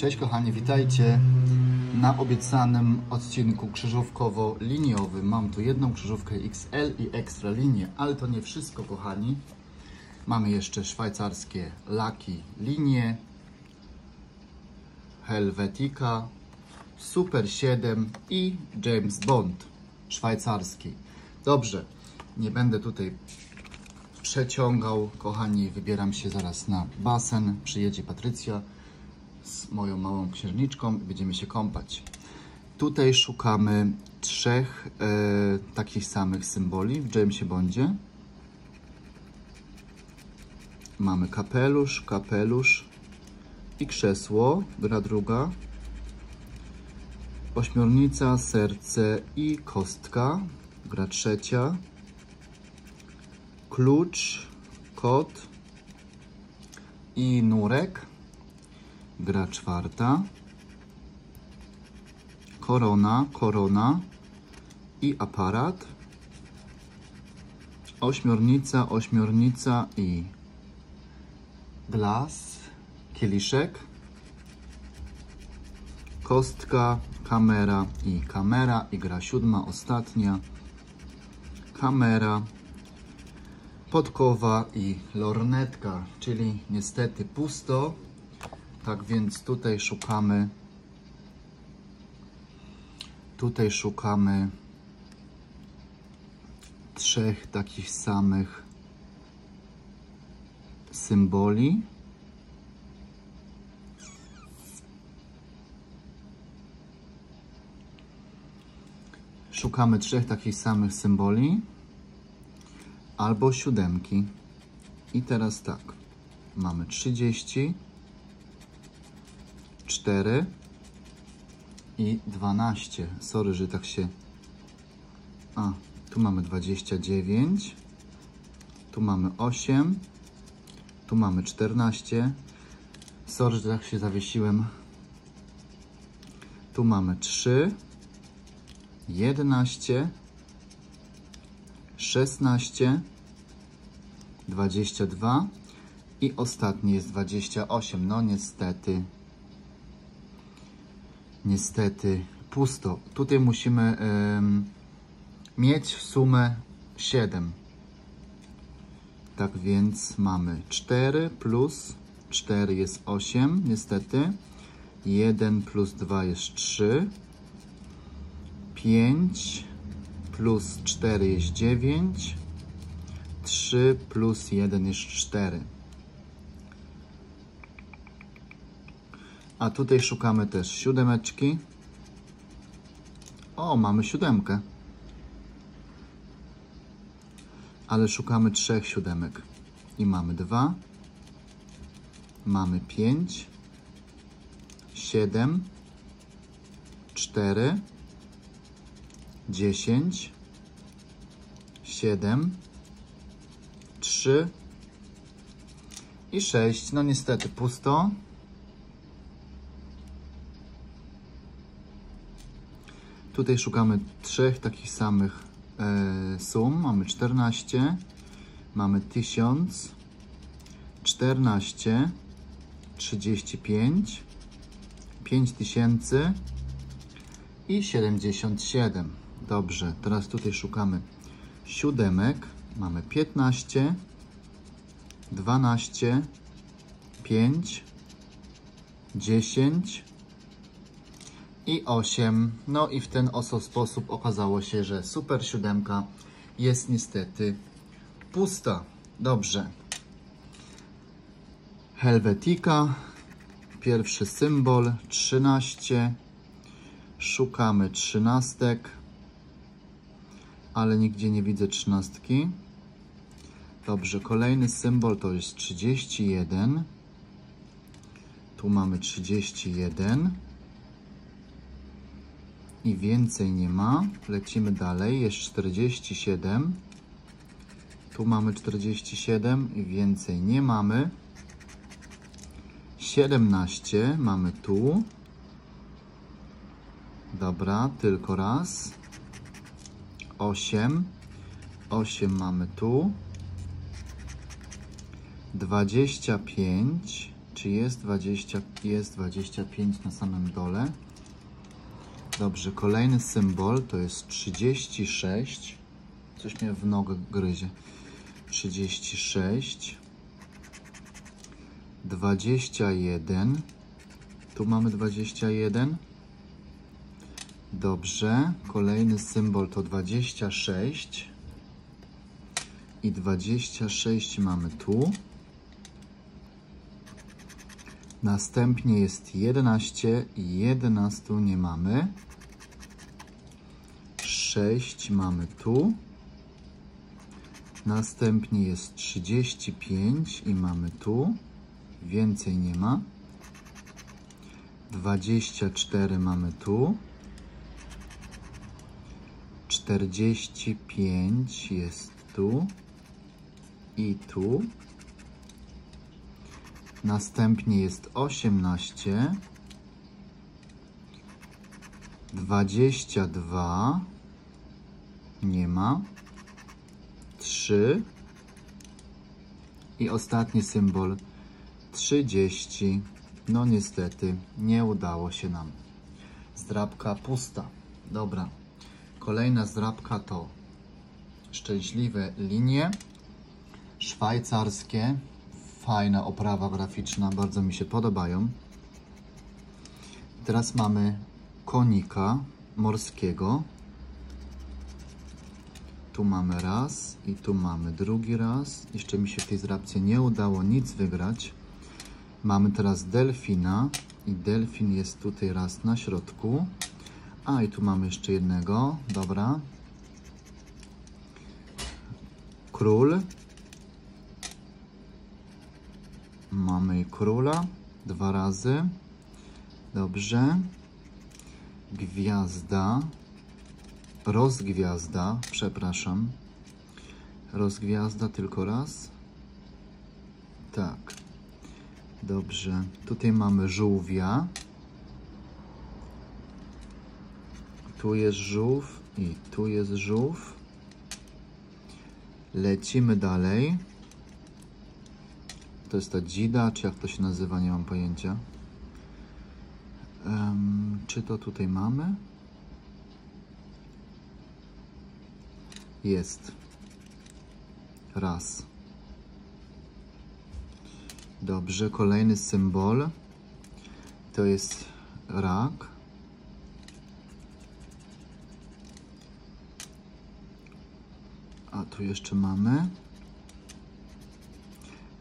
Cześć kochani, witajcie na obiecanym odcinku krzyżówkowo-liniowym. Mam tu jedną krzyżówkę XL i ekstra linię, ale to nie wszystko kochani. Mamy jeszcze szwajcarskie Lucky linie, Helvetica, Super 7 i James Bond szwajcarski. Dobrze, nie będę tutaj przeciągał. Kochani, wybieram się zaraz na basen. Przyjedzie Patrycja z moją małą księżniczką i będziemy się kąpać. Tutaj szukamy trzech e, takich samych symboli w Jamesie Bondzie. Mamy kapelusz, kapelusz i krzesło, gra druga. Ośmiornica, serce i kostka, gra trzecia. Klucz, kot i nurek, gra czwarta. Korona, korona i aparat. Ośmiornica, ośmiornica i glas, kieliszek. Kostka, kamera i kamera i gra siódma, ostatnia. Kamera, podkowa i lornetka, czyli niestety pusto. Tak więc tutaj szukamy tutaj szukamy trzech takich samych symboli. Szukamy trzech takich samych symboli albo siódemki. I teraz tak, mamy 30, 4 i 12. Sorry, że tak się... A, tu mamy 29, tu mamy 8, tu mamy 14. Sorry, że tak się zawiesiłem. Tu mamy 3, 11, 16, 22 i ostatni jest 28. No niestety, niestety pusto. Tutaj musimy ym, mieć w sumę 7. Tak więc mamy 4 plus 4 jest 8, niestety. 1 plus 2 jest 3. 5 plus 4 jest 9. 3 plus 1 jest 4. A tutaj szukamy też siódemeczki. O, mamy siódemkę. Ale szukamy trzech siódemek. I mamy dwa. Mamy pięć. Siedem. Cztery. Dziesięć. Siedem. Trzy. I sześć. No niestety pusto. Tutaj szukamy trzech takich samych e, sum. Mamy 14, mamy 1000, 14, 35, 5000 i 77. Dobrze, teraz tutaj szukamy siódemek. Mamy 15, 12, 5, 10, i 8. No i w ten oso sposób okazało się, że Super 7 jest niestety pusta. Dobrze. Helvetica. Pierwszy symbol 13. Szukamy trzynastek, ale nigdzie nie widzę trzynastki. Dobrze, kolejny symbol to jest 31. Tu mamy 31 i więcej nie ma. Lecimy dalej, jest 47. Tu mamy 47 i więcej nie mamy. 17 mamy tu. Dobra, tylko raz. 8. 8 mamy tu. 25, Czy jest 20, jest 25 na samym dole. Dobrze, kolejny symbol to jest 36. Coś mnie w nogę gryzie. 36. 21. Tu mamy 21. Dobrze, kolejny symbol to 26. I 26 mamy tu. Następnie jest 11 i 11 nie mamy. 6 mamy tu. Następnie jest 35 i mamy tu. Więcej nie ma. 24 mamy tu. 45 jest tu i tu. Następnie jest 18. 22 nie ma. 3 i ostatni symbol 30. No niestety nie udało się nam. Zdrabka pusta. Dobra. Kolejna zdrabka to szczęśliwe linie szwajcarskie. Fajna oprawa graficzna, bardzo mi się podobają. Teraz mamy konika morskiego. Tu mamy raz i tu mamy drugi raz. Jeszcze mi się w tej zrabce nie udało nic wygrać. Mamy teraz delfina i delfin jest tutaj raz na środku. A i tu mamy jeszcze jednego, dobra. Król. Mamy króla dwa razy. Dobrze. Gwiazda. Rozgwiazda, przepraszam. Rozgwiazda tylko raz. Tak. Dobrze. Tutaj mamy żółwia. Tu jest żółw i tu jest żółw. Lecimy dalej. To jest ta dzida, czy jak to się nazywa, nie mam pojęcia. Um, czy to tutaj mamy? Jest. Raz. Dobrze, kolejny symbol to jest rak. A tu jeszcze mamy.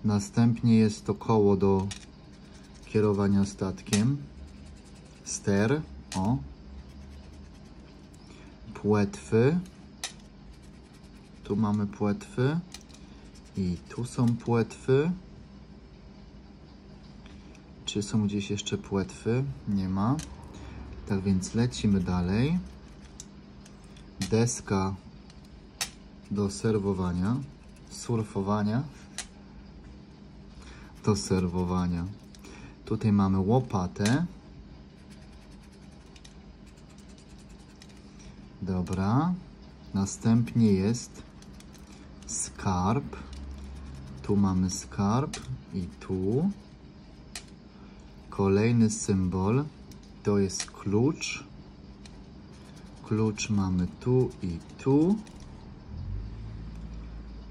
Następnie jest to koło do kierowania statkiem. Ster. O. Płetwy. Tu mamy płetwy. I tu są płetwy. Czy są gdzieś jeszcze płetwy? Nie ma. Tak więc lecimy dalej. Deska do serwowania, surfowania, do serwowania. Tutaj mamy łopatę. Dobra. Następnie jest skarb. Tu mamy skarb i tu. Kolejny symbol to jest klucz. Klucz mamy tu i tu.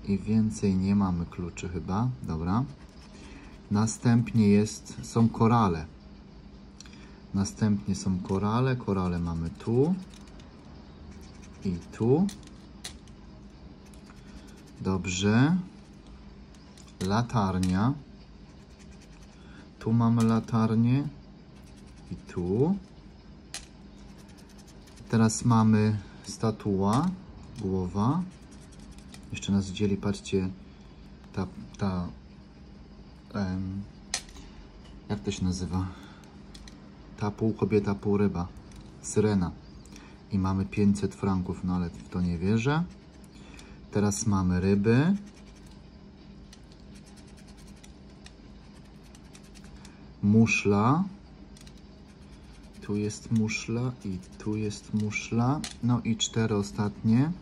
I więcej nie mamy kluczy chyba. Dobra. Następnie jest, są korale. Następnie są korale. Korale mamy tu i tu. Dobrze. Latarnia. Tu mamy latarnię i tu. Teraz mamy statua, głowa. Jeszcze nas dzieli, patrzcie, ta, ta em, jak to się nazywa? Ta pół kobieta, pół ryba. Syrena. I mamy 500 franków, no ale w to nie wierzę. Teraz mamy ryby. Muszla. Tu jest muszla i tu jest muszla. No i cztery ostatnie.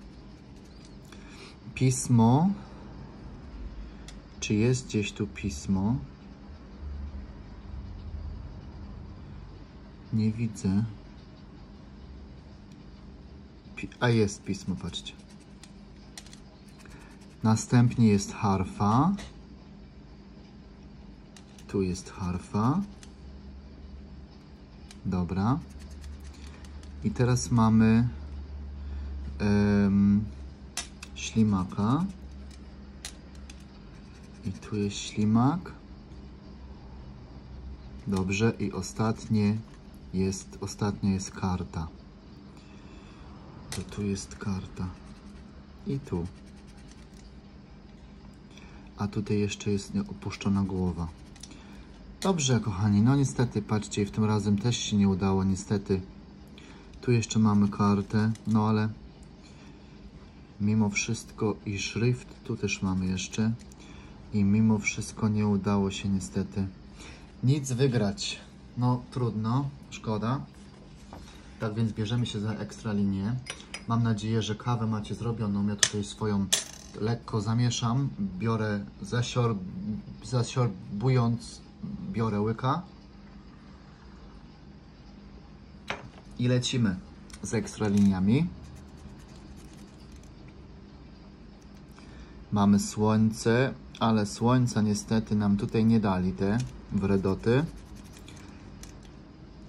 Pismo. Czy jest gdzieś tu pismo? Nie widzę. A jest pismo, patrzcie. Następnie jest harfa. Tu jest harfa. Dobra. I teraz mamy em, ślimaka. I tu jest ślimak. Dobrze. I ostatnie jest, ostatnia jest karta. To tu jest karta. I tu. A tutaj jeszcze jest opuszczona głowa. Dobrze, kochani, no niestety, patrzcie, w tym razem też się nie udało, niestety. Tu jeszcze mamy kartę, no ale mimo wszystko i szryft tu też mamy jeszcze. I mimo wszystko nie udało się niestety nic wygrać. No trudno, szkoda. Tak więc bierzemy się za ekstra linię. Mam nadzieję, że kawę macie zrobioną. Ja tutaj swoją lekko zamieszam. Biorę zasior, zasiorbуjąc, biorę łyka. I lecimy z ekstra liniami. Mamy słońce, ale słońca niestety nam tutaj nie dali te wredoty.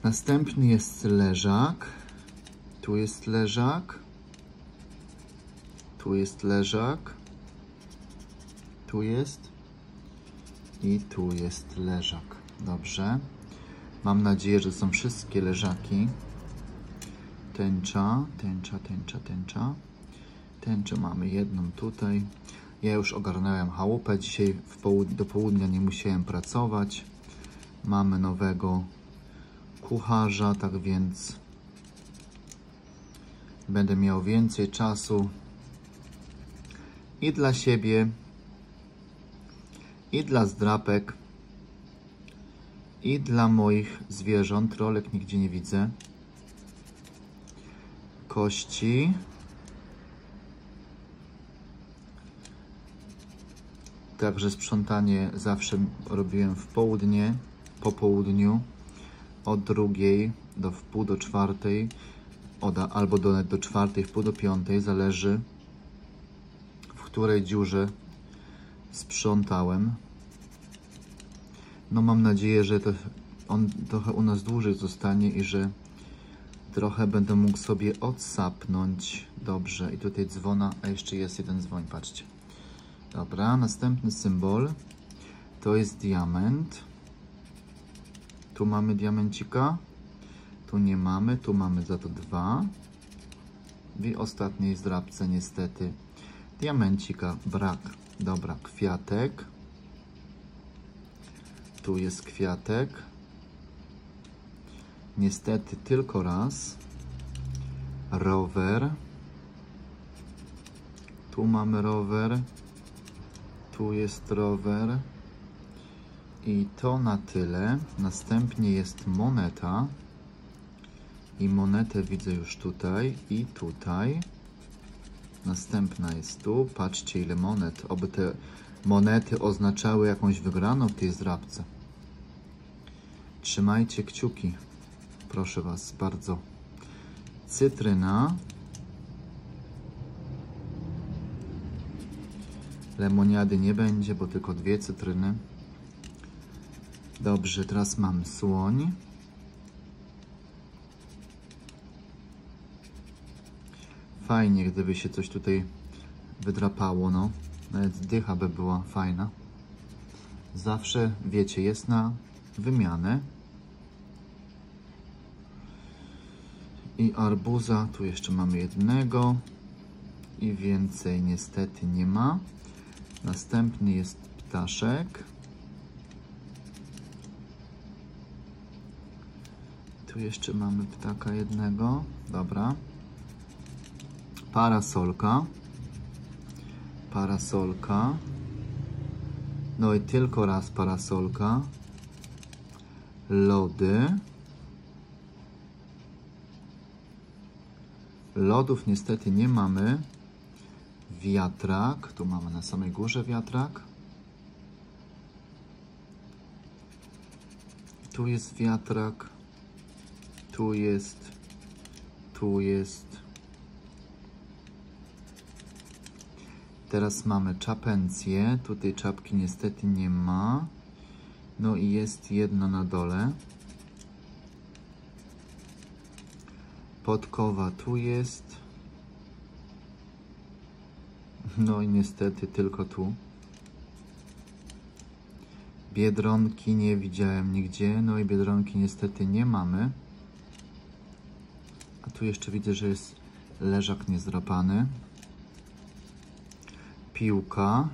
Następny jest leżak. Tu jest leżak. Tu jest leżak. Tu jest. I tu jest leżak. Dobrze. Mam nadzieję, że są wszystkie leżaki. Tęcza, tęcza, tęcza, tęcza. Tęczę mamy jedną tutaj. Ja już ogarnąłem chałupę. Dzisiaj połud- do południa nie musiałem pracować. Mamy nowego kucharza, tak więc będę miał więcej czasu i dla siebie, i dla zdrapek, i dla moich zwierząt. Rolek nigdzie nie widzę. Kości. Także sprzątanie zawsze robiłem w południe, po południu, od drugiej do wpół do czwartej, od, albo do, do czwartej, wpół do piątej, zależy w której dziurze sprzątałem. No mam nadzieję, że to on trochę u nas dłużej zostanie i że trochę będę mógł sobie odsapnąć. Dobrze, i tutaj dzwona, a jeszcze jest jeden dzwoń, patrzcie. Dobra, następny symbol to jest diament. Tu mamy diamencika, tu nie mamy, tu mamy za to dwa. I ostatniej zdrabce niestety diamencika brak. Dobra, kwiatek. Tu jest kwiatek. Niestety tylko raz. Rower. Tu mamy rower. Tu jest rower. I to na tyle. Następnie jest moneta. I monetę widzę już tutaj i tutaj. Następna jest tu. Patrzcie ile monet. Oby te monety oznaczały jakąś wygraną w tej zdrabce. Trzymajcie kciuki. Proszę Was bardzo. Cytryna. Lemoniady nie będzie, bo tylko dwie cytryny. Dobrze, teraz mam słoń. Fajnie, gdyby się coś tutaj wydrapało, no. Nawet dycha by była fajna. Zawsze, wiecie, jest na wymianę. I arbuza, tu jeszcze mamy jednego. I więcej niestety nie ma. Następny jest ptaszek. Tu jeszcze mamy ptaka jednego. Dobra. Parasolka. Parasolka. No i tylko raz parasolka. Lody. Lodów niestety nie mamy. Wiatrak. Tu mamy na samej górze wiatrak. Tu jest wiatrak. tu jest, tu jest. Teraz mamy czapencję. Tutaj czapki niestety nie ma. No i jest jedna na dole. Podkowa tu jest. No i niestety tylko tu. Biedronki nie widziałem nigdzie. No i biedronki niestety nie mamy. A tu jeszcze widzę, że jest leżak niezdrapany. Piłka.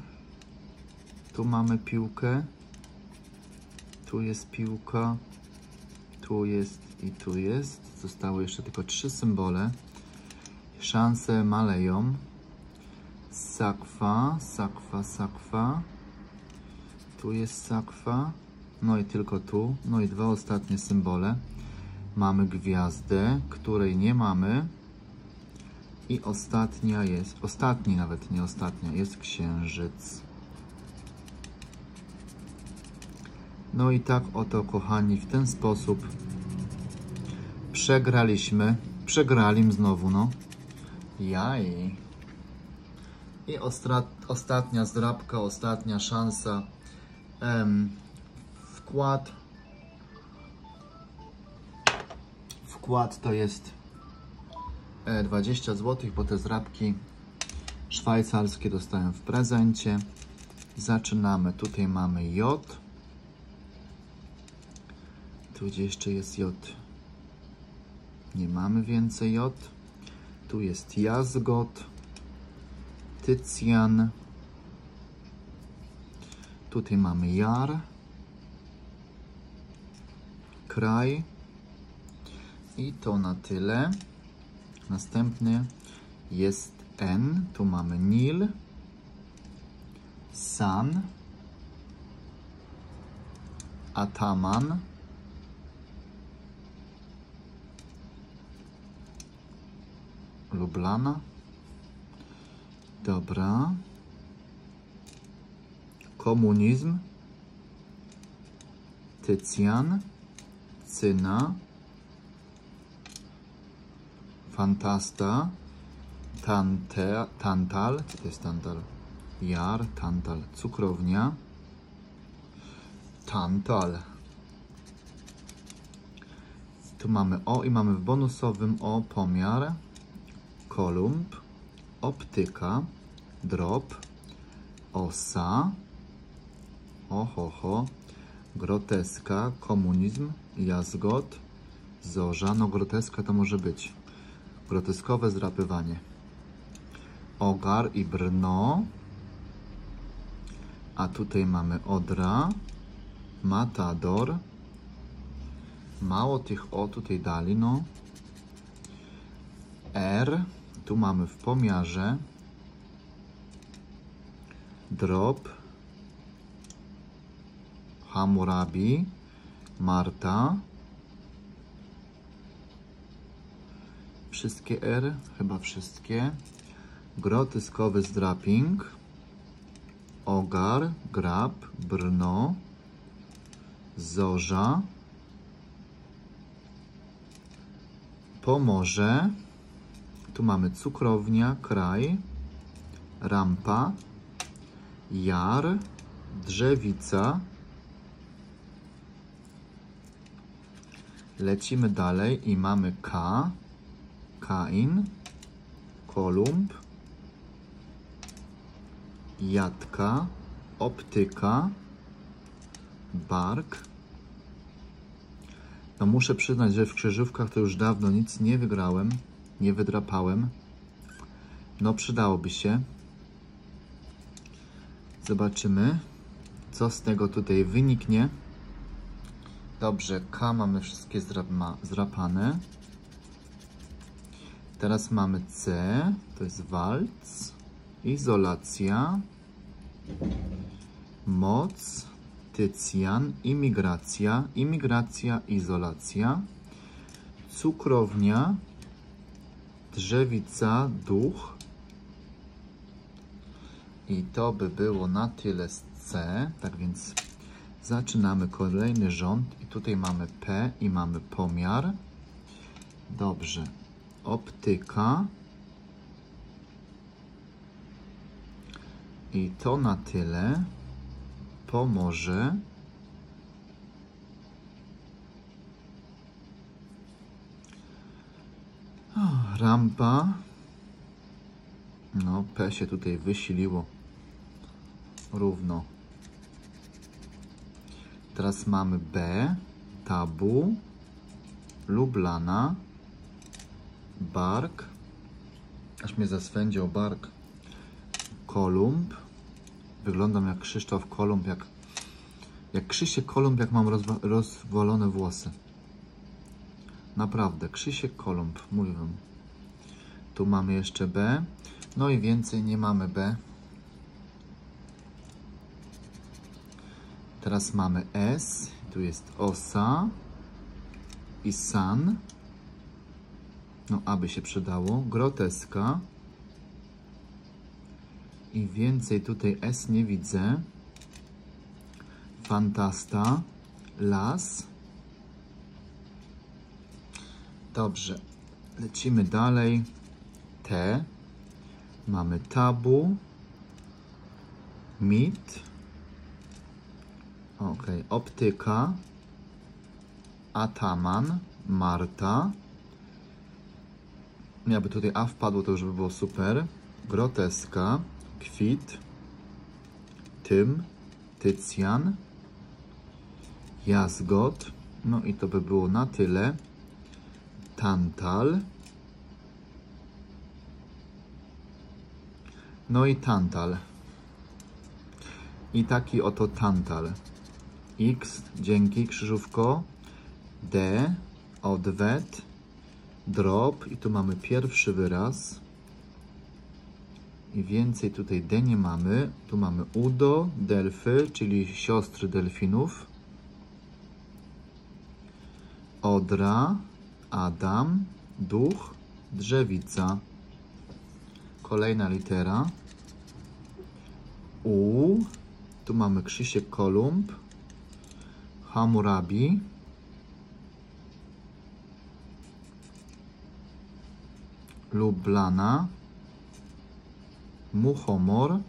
Tu mamy piłkę. Tu jest piłka. Tu jest i tu jest. Zostały jeszcze tylko trzy symbole. Szanse maleją. Sakwa, sakwa, sakwa. Tu jest sakwa. No i tylko tu. No i dwa ostatnie symbole. Mamy gwiazdę, której nie mamy. I ostatnia jest, ostatni nawet, nie ostatnia, jest księżyc. No i tak oto, kochani, w ten sposób przegraliśmy. Przegralim znowu, no. Jaj. I ostra, ostatnia zdrabka, ostatnia szansa. Em, wkład. Wkład to jest 20 zł, bo te zrabki szwajcarskie dostałem w prezencie. Zaczynamy. Tutaj mamy J. Tu gdzie jeszcze jest J. Nie mamy więcej J. Tu jest Jazgot. Tycjan. Tutaj mamy Jar. Kraj. I to na tyle. Następny jest N. Tu mamy Nil. San. Ataman. Lublana. Dobra. Komunizm. Tycjan. Cyna. Fantasta. Tante, tantal. Co to jest tantal? Jar, tantal. Cukrownia. Tantal. Tu mamy O i mamy w bonusowym O pomiar. Kolumb. Optyka. Drop. Osa. Ohoho. Groteska. Komunizm. Jazgot. Zorza. No groteska to może być. Groteskowe zdrapywanie. Ogar i Brno. A tutaj mamy Odra. Matador. Mało tych O tutaj dali, no. R. Tu mamy w pomiarze. Drop. Hammurabi. Marta. Wszystkie R, chyba wszystkie. Groteskowy zdraping. Ogar, grab, brno. Zorza. Pomorze. Tu mamy cukrownia, kraj. Rampa. Jar. Drzewica. Lecimy dalej i mamy K. Kain, Kolumb, Jadka, Optyka, Bark. No muszę przyznać, że w krzyżówkach to już dawno nic nie wygrałem, nie wydrapałem. No przydałoby się. Zobaczymy, co z tego tutaj wyniknie. Dobrze, K mamy wszystkie zdrapane. Teraz mamy C, to jest walc, izolacja, moc, tycjan, imigracja, imigracja, izolacja, cukrownia, drzewica, duch. I to by było na tyle z C, tak więc zaczynamy kolejny rząd i tutaj mamy P i mamy pomiar. Dobrze. Optyka. I to na tyle pomoże. O, rampa. No, P się tutaj wysiliło równo. Teraz mamy B, Tabu, Lublana, Bark, aż mnie zaswędział Bark, Kolumb. Wyglądam jak Krzysztof Kolumb, jak, jak Krzysiek Kolumb, jak mam rozwa- rozwalone włosy. Naprawdę, Krzysiek Kolumb, mówię wam. Tu mamy jeszcze B, no i więcej nie mamy B. Teraz mamy S, tu jest osa i san. No, aby się przydało. Groteska. I więcej tutaj S nie widzę. Fantasta. Las. Dobrze. Lecimy dalej. T. Mamy tabu. Mit. Ok, optyka, ataman, Marta. Jakby tutaj A wpadło, to już by było super. Groteska, kwit, tym, tycjan, jazgot. No i to by było na tyle. Tantal. No i tantal. I taki oto tantal. X, dzięki, krzyżówko. D, odwet. Drop. I tu mamy pierwszy wyraz. I więcej tutaj D nie mamy. Tu mamy Udo, Delfy, czyli siostry delfinów. Odra, Adam, duch, drzewica. Kolejna litera. U. Tu mamy Krzysiek Kolumb. Hammurabi. Lublana. Muchomor.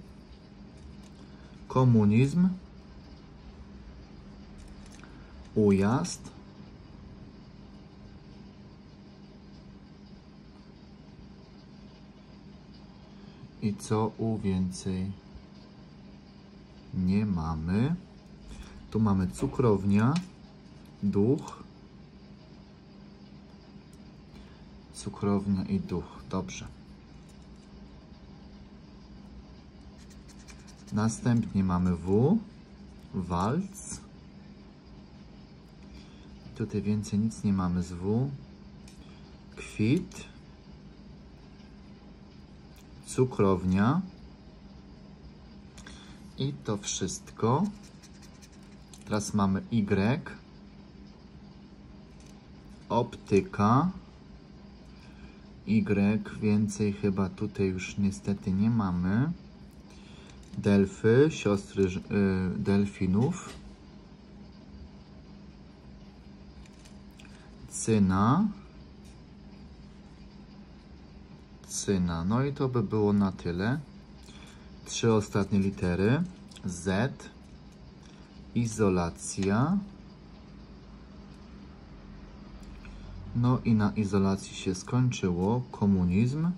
Komunizm. Ujazd. I co u więcej nie mamy. Tu mamy cukrownia, duch, cukrownia i duch. Dobrze. Następnie mamy W, walc. Tutaj więcej nic nie mamy z W. Kwit, cukrownia. I to wszystko. Teraz mamy Y. Optyka. Y. Więcej chyba tutaj już niestety nie mamy. Delfy, siostry y, delfinów. Cyna. Cyna. No i to by było na tyle. Trzy ostatnie litery. Z. Izolacja. No i na izolacji się skończyło. Komunizm.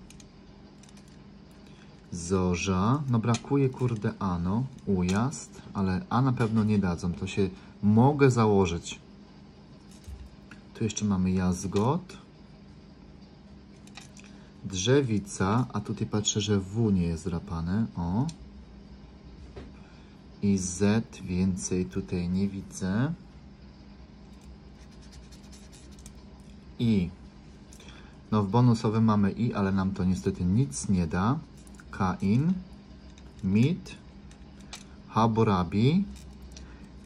Zorza. No brakuje kurde A, no. Ujazd, ale A na pewno nie dadzą. To się mogę założyć. Tu jeszcze mamy jazgot. Drzewica, a tutaj patrzę, że W nie jest drapane. O. I Z więcej tutaj nie widzę. I. No w bonusowym mamy I, ale nam to niestety nic nie da. Kain. Mit. Hammurabi.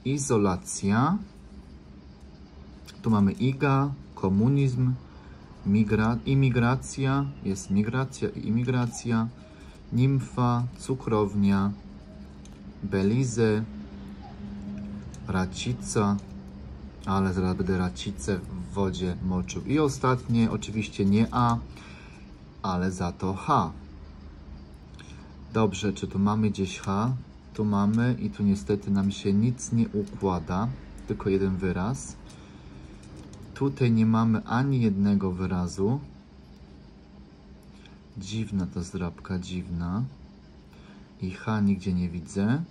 Izolacja. Tu mamy IGA, komunizm, migra, imigracja, jest migracja i imigracja, nimfa, cukrownia, Belize, racica, Ale zaraz będę racicę wodzie moczył. I ostatnie, oczywiście nie A, ale za to H. Dobrze, czy tu mamy gdzieś H? Tu mamy i tu niestety nam się nic nie układa, tylko jeden wyraz. Tutaj nie mamy ani jednego wyrazu. Dziwna ta zdrabka, dziwna. I H nigdzie nie widzę.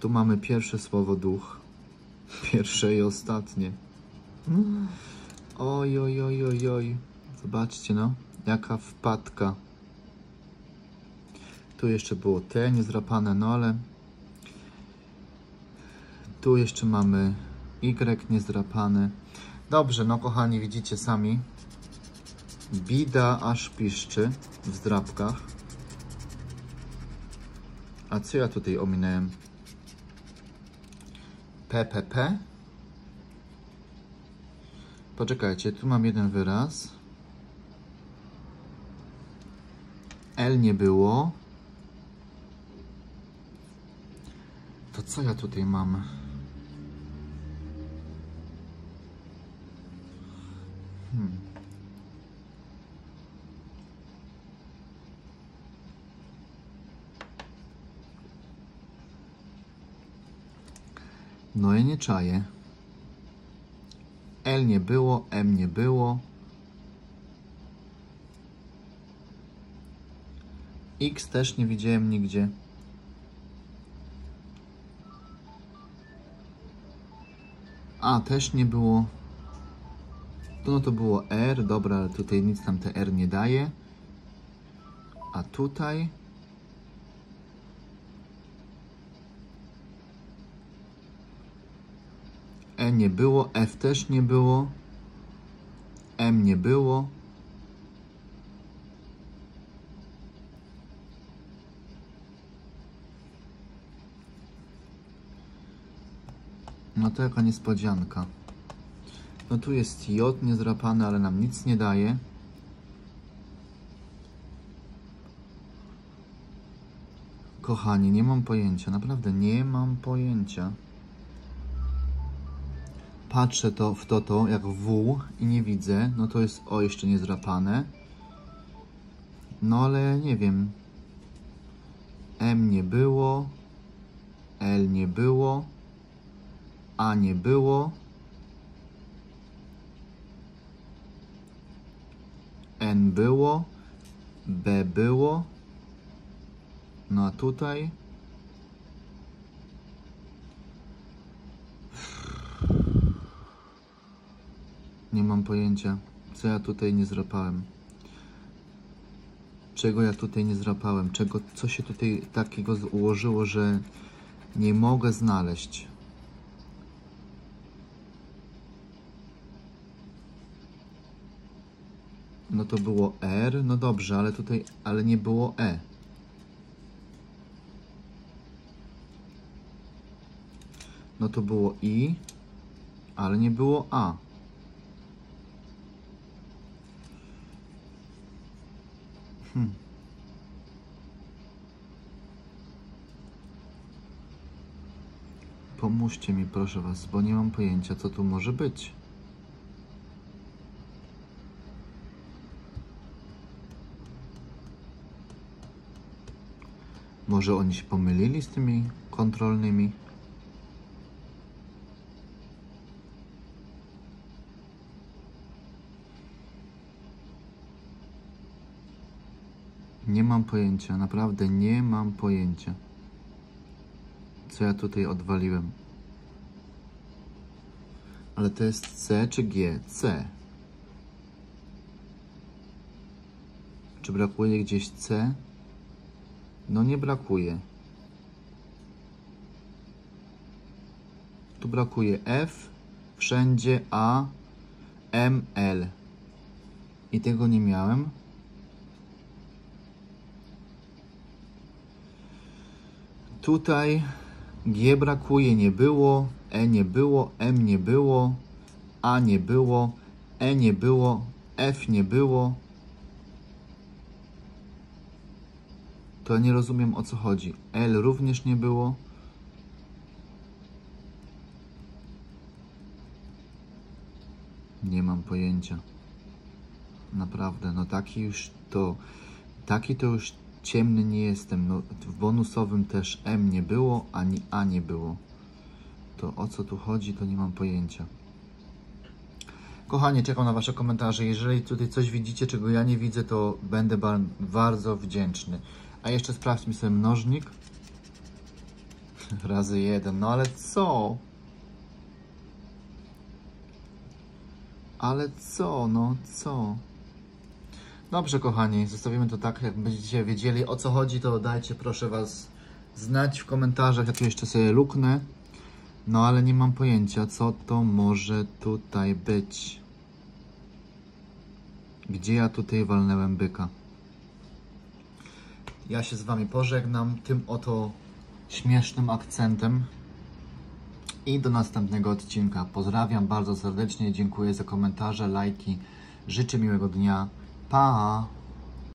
Tu mamy pierwsze słowo duch. Pierwsze i ostatnie. Oj, oj, oj, oj, oj. Zobaczcie, no. Jaka wpadka. Tu jeszcze było T niezrapane, no ale... Tu jeszcze mamy Y niezrapane. Dobrze, no kochani, widzicie sami. Bida aż piszczy w zdrabkach. A co ja tutaj ominąłem? PPP. Poczekajcie, tu mam jeden wyraz. L nie było. To co ja tutaj mam? Hmm. No ja nie czaję. L nie było, M nie było. X też nie widziałem nigdzie. A, też nie było. No to było R, dobra, tutaj nic nam te R nie daje. A tutaj... E nie było, F też nie było, M nie było. No to jaka niespodzianka. No tu jest J niezrapany, ale nam nic nie daje. Kochani, nie mam pojęcia, naprawdę nie mam pojęcia. Patrzę to w to, to jak W i nie widzę. No to jest O jeszcze niezrapane. No ale nie wiem. M nie było. L nie było. A nie było. N było. B było. No a tutaj. Nie mam pojęcia, co ja tutaj nie zrapałem. Czego ja tutaj nie zrapałem? Czego, co się tutaj takiego ułożyło, że nie mogę znaleźć. No to było R, no dobrze, ale tutaj, ale nie było E. No to było I, ale nie było A. Hmm. Pomóżcie mi, proszę Was, bo nie mam pojęcia, co tu może być. Może oni się pomylili z tymi kontrolnymi? Nie mam pojęcia, naprawdę nie mam pojęcia. Co ja tutaj odwaliłem? Ale to jest C czy G? C. Czy brakuje gdzieś C? No nie brakuje. Tu brakuje F, wszędzie A, M, L. I tego nie miałem. Tutaj G brakuje, nie było, E nie było, M nie było, A nie było, E nie było, F nie było. To nie rozumiem o co chodzi. L również nie było. Nie mam pojęcia. Naprawdę, no taki już to, taki to już ciemny nie jestem. No, w bonusowym też M nie było, ani A nie było. To o co tu chodzi, to nie mam pojęcia. Kochanie, czekam na Wasze komentarze. Jeżeli tutaj coś widzicie, czego ja nie widzę, to będę ba- bardzo wdzięczny. A jeszcze sprawdźmy sobie mnożnik. Razy jeden. No ale co? Ale co? No co? Dobrze, kochani, zostawimy to tak, jak będziecie wiedzieli o co chodzi, to dajcie proszę Was znać w komentarzach. Ja tu jeszcze sobie luknę. No ale nie mam pojęcia, co to może tutaj być. Gdzie ja tutaj walnęłem byka? Ja się z Wami pożegnam tym oto śmiesznym akcentem. I do następnego odcinka. Pozdrawiam bardzo serdecznie, dziękuję za komentarze, lajki. Życzę miłego dnia. 看啊。